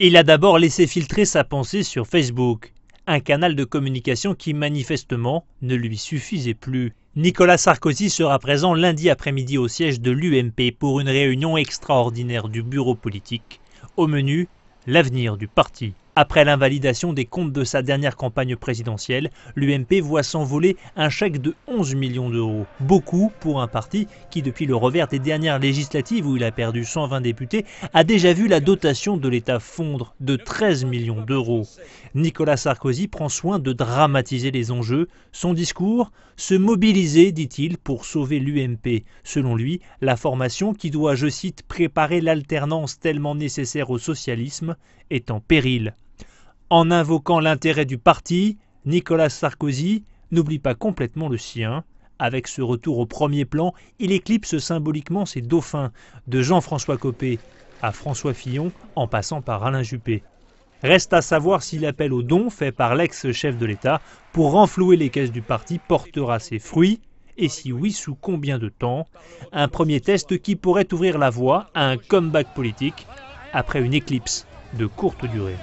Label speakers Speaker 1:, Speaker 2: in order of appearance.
Speaker 1: Il a d'abord laissé filtrer sa pensée sur Facebook, un canal de communication qui manifestement ne lui suffisait plus. Nicolas Sarkozy sera présent lundi après-midi au siège de l'UMP pour une réunion extraordinaire du bureau politique. Au menu, l'avenir du parti. Après l'invalidation des comptes de sa dernière campagne présidentielle, l'UMP voit s'envoler un chèque de 11 millions d'euros. Beaucoup pour un parti qui, depuis le revers des dernières législatives où il a perdu 120 députés, a déjà vu la dotation de l'État fondre de 13 millions d'euros. Nicolas Sarkozy prend soin de dramatiser les enjeux. Son discours Se mobiliser, dit-il, pour sauver l'UMP. Selon lui, la formation qui doit, je cite, préparer l'alternance tellement nécessaire au socialisme est en péril. En invoquant l'intérêt du parti, Nicolas Sarkozy n'oublie pas complètement le sien. Avec ce retour au premier plan, il éclipse symboliquement ses dauphins, de Jean-François Copé à François Fillon en passant par Alain Juppé. Reste à savoir si l'appel au don fait par l'ex-chef de l'État pour renflouer les caisses du parti portera ses fruits et si oui, sous combien de temps? Un premier test qui pourrait ouvrir la voie à un comeback politique après une éclipse de courte durée.